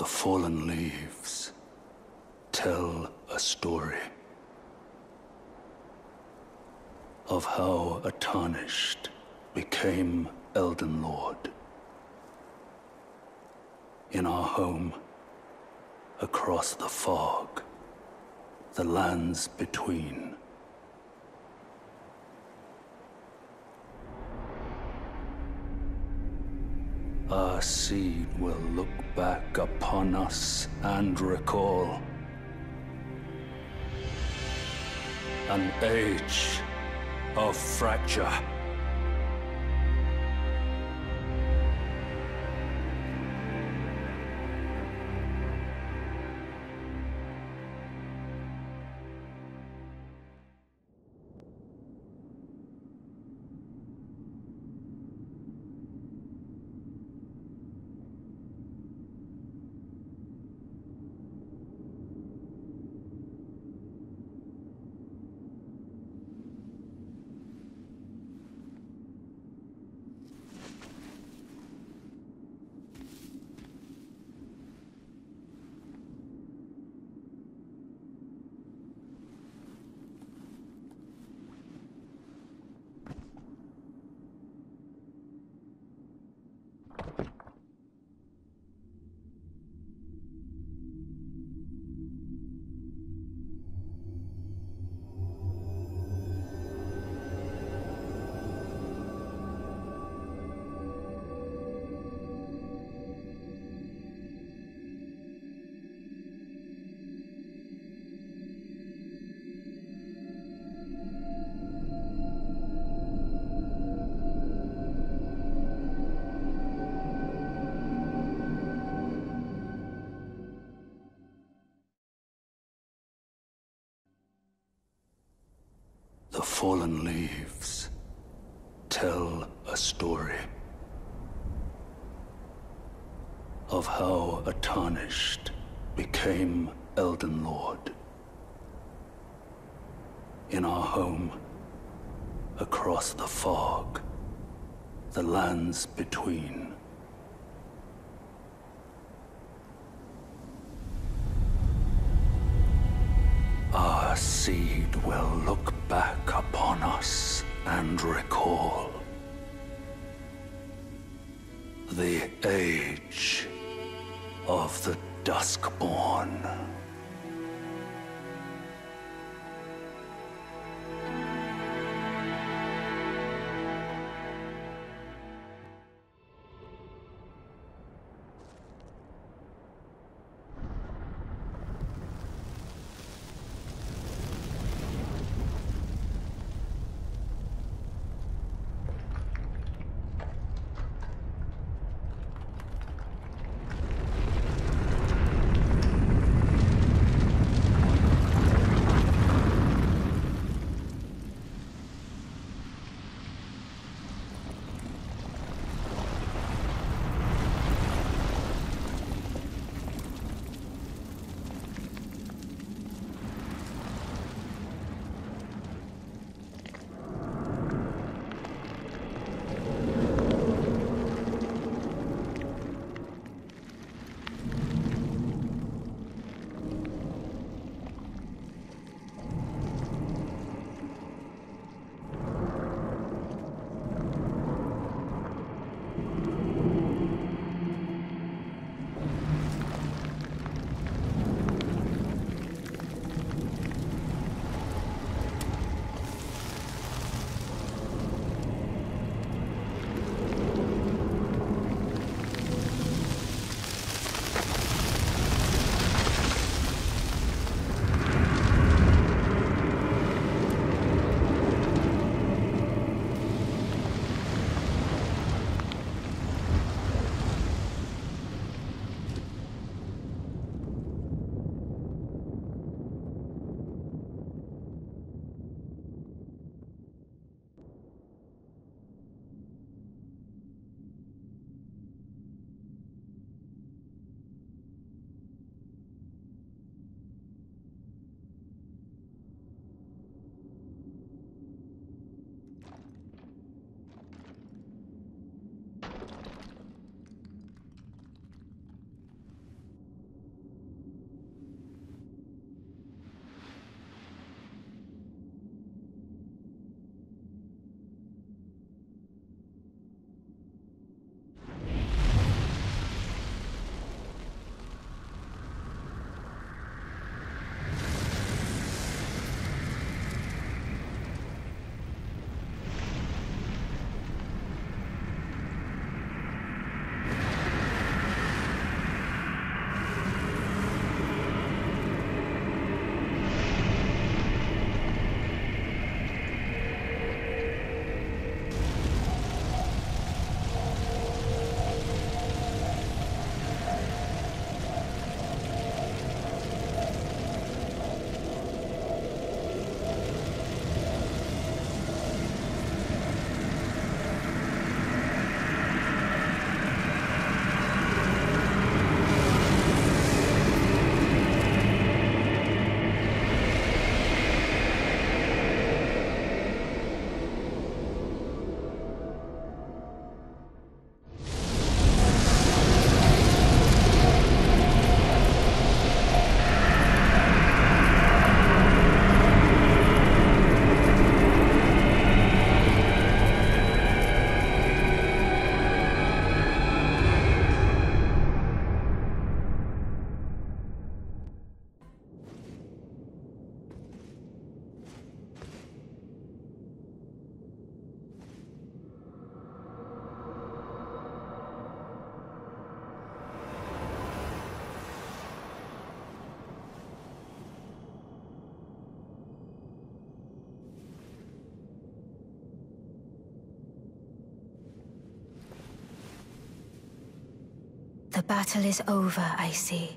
The fallen leaves tell a story of how a tarnished became Elden Lord. In our home, across the fog, the lands between. Our seed will look back upon us and recall an age of fracture. Fallen leaves tell a story of how a tarnished became Elden Lord. In our home, across the fog, the lands between. Our seed will look and recall the age of the Duskborn. Battle is over, I see.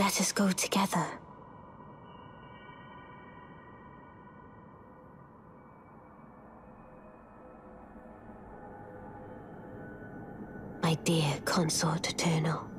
Let us go together. My dear consort eternal.